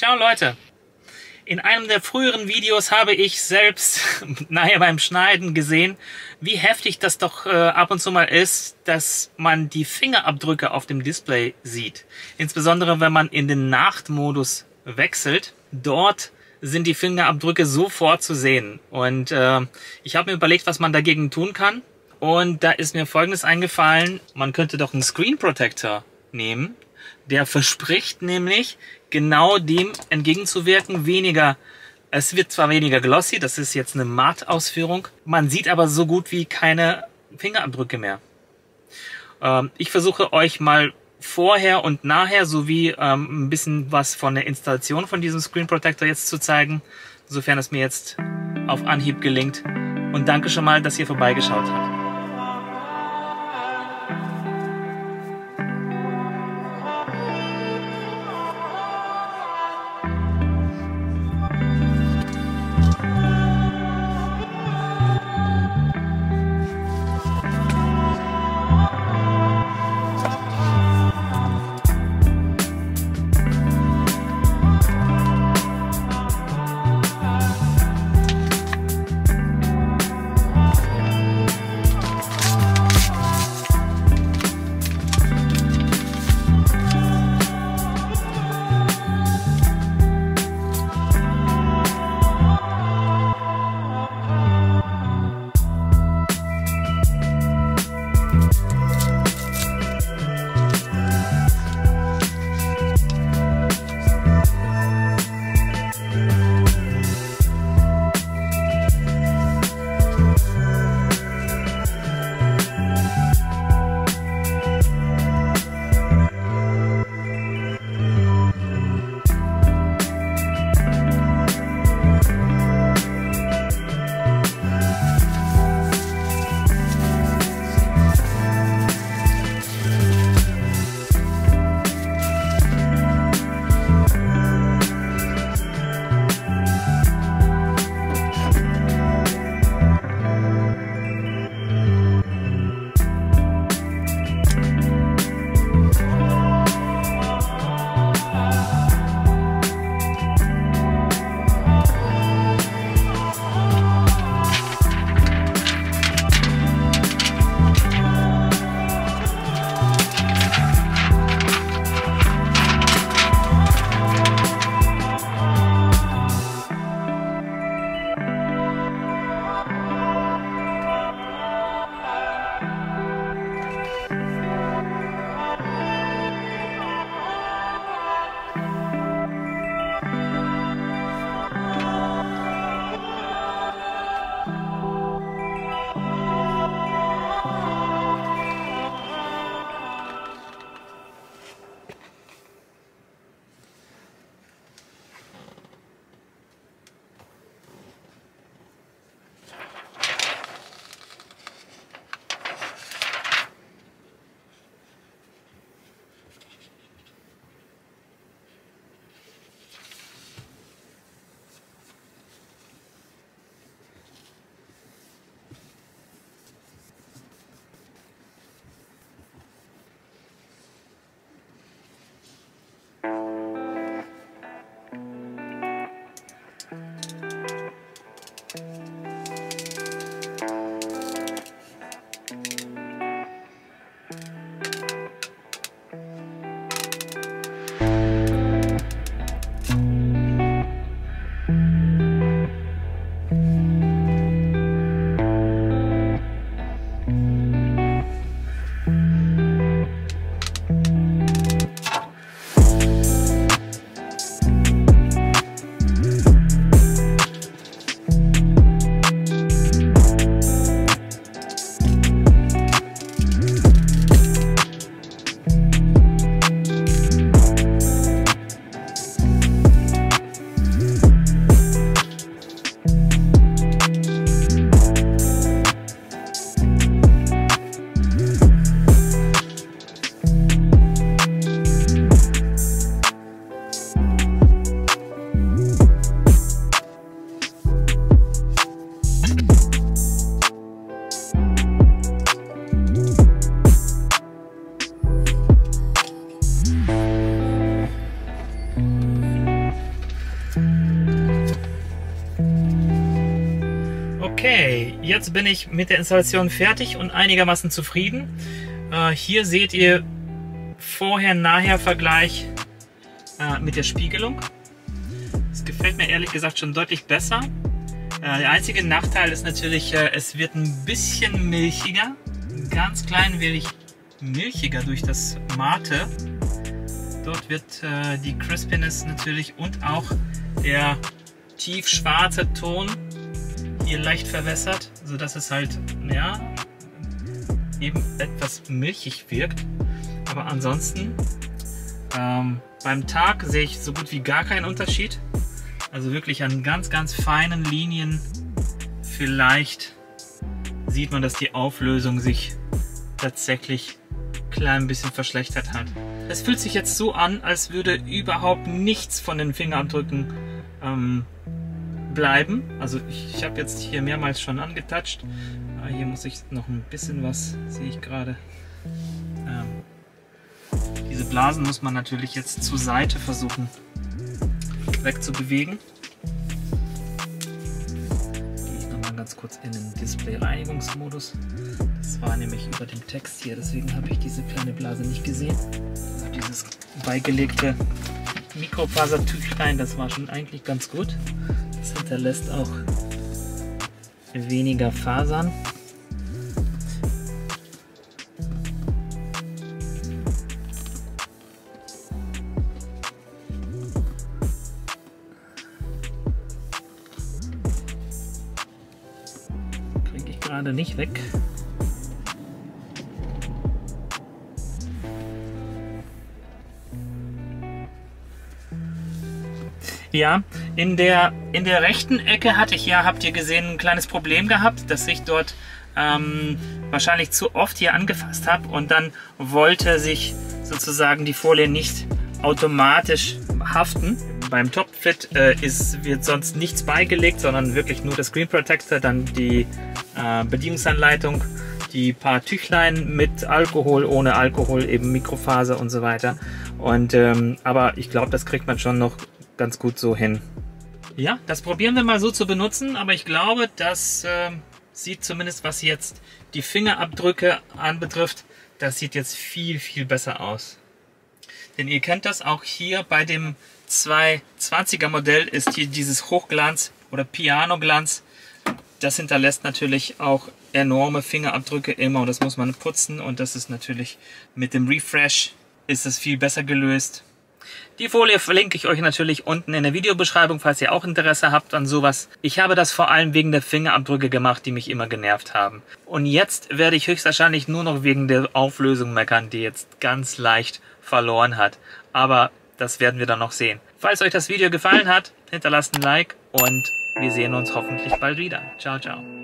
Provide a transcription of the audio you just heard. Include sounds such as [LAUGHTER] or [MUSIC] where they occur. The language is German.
Ciao Leute! In einem der früheren Videos habe ich selbst [LAUGHS] nachher beim Schneiden gesehen, wie heftig das doch äh, ab und zu mal ist, dass man die Fingerabdrücke auf dem Display sieht. Insbesondere wenn man in den Nachtmodus wechselt. Dort sind die Fingerabdrücke sofort zu sehen. Und äh, ich habe mir überlegt, was man dagegen tun kann. Und da ist mir Folgendes eingefallen. Man könnte doch einen Screen Protector nehmen. Der verspricht nämlich, genau dem entgegenzuwirken, weniger es wird zwar weniger glossy, das ist jetzt eine Matt-Ausführung, man sieht aber so gut wie keine Fingerabdrücke mehr. Ähm, ich versuche euch mal vorher und nachher sowie ähm, ein bisschen was von der Installation von diesem Screen Protector jetzt zu zeigen, sofern es mir jetzt auf Anhieb gelingt. Und danke schon mal, dass ihr vorbeigeschaut habt. Okay, jetzt bin ich mit der Installation fertig und einigermaßen zufrieden. Äh, hier seht ihr Vorher-Nachher-Vergleich äh, mit der Spiegelung. Das gefällt mir ehrlich gesagt schon deutlich besser. Äh, der einzige Nachteil ist natürlich, äh, es wird ein bisschen milchiger. Ganz klein wenig milchiger durch das Mate. Dort wird äh, die Crispiness natürlich und auch der tiefschwarze Ton hier leicht verwässert, sodass es halt, ja, eben etwas milchig wirkt. Aber ansonsten, ähm, beim Tag sehe ich so gut wie gar keinen Unterschied. Also wirklich an ganz, ganz feinen Linien. Vielleicht sieht man, dass die Auflösung sich tatsächlich klein bisschen verschlechtert hat. Es fühlt sich jetzt so an, als würde überhaupt nichts von den Fingerabdrücken ähm, bleiben. Also ich, ich habe jetzt hier mehrmals schon angetatscht. Aber hier muss ich noch ein bisschen was, sehe ich gerade. Ähm, diese Blasen muss man natürlich jetzt zur Seite versuchen wegzubewegen. Gehe ich nochmal ganz kurz in den Display-Reinigungsmodus. Das war nämlich über dem Text hier, deswegen habe ich diese kleine Blase nicht gesehen. Also dieses beigelegte Mikrofasertüchlein, das war schon eigentlich ganz gut. Das hinterlässt auch weniger Fasern. Kriege ich gerade nicht weg. Ja, in der, in der rechten Ecke hatte ich ja, habt ihr gesehen, ein kleines Problem gehabt, dass ich dort ähm, wahrscheinlich zu oft hier angefasst habe und dann wollte sich sozusagen die Folie nicht automatisch haften. Beim Topfit äh, ist, wird sonst nichts beigelegt, sondern wirklich nur der Screen Protector, dann die äh, Bedienungsanleitung, die paar Tüchlein mit Alkohol, ohne Alkohol, eben Mikrofaser und so weiter. Und ähm, aber ich glaube, das kriegt man schon noch ganz gut so hin. Ja, das probieren wir mal so zu benutzen, aber ich glaube, das äh, sieht zumindest, was jetzt die Fingerabdrücke anbetrifft, das sieht jetzt viel, viel besser aus. Denn ihr kennt das auch hier bei dem 220er Modell ist hier dieses Hochglanz oder Piano-Glanz. Das hinterlässt natürlich auch enorme Fingerabdrücke immer und das muss man putzen und das ist natürlich mit dem Refresh ist es viel besser gelöst. Die Folie verlinke ich euch natürlich unten in der Videobeschreibung, falls ihr auch Interesse habt an sowas. Ich habe das vor allem wegen der Fingerabdrücke gemacht, die mich immer genervt haben. Und jetzt werde ich höchstwahrscheinlich nur noch wegen der Auflösung meckern, die jetzt ganz leicht verloren hat. Aber das werden wir dann noch sehen. Falls euch das Video gefallen hat, hinterlasst ein Like und wir sehen uns hoffentlich bald wieder. Ciao, ciao.